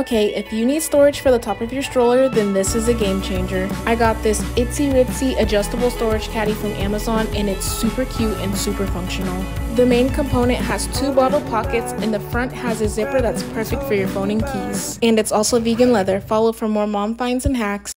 Okay, if you need storage for the top of your stroller, then this is a game changer. I got this Itzy Ritzy adjustable storage caddy from Amazon and it's super cute and super functional. The main component has two bottle pockets and the front has a zipper that's perfect for your phone and keys. And it's also vegan leather. Follow for more mom finds and hacks.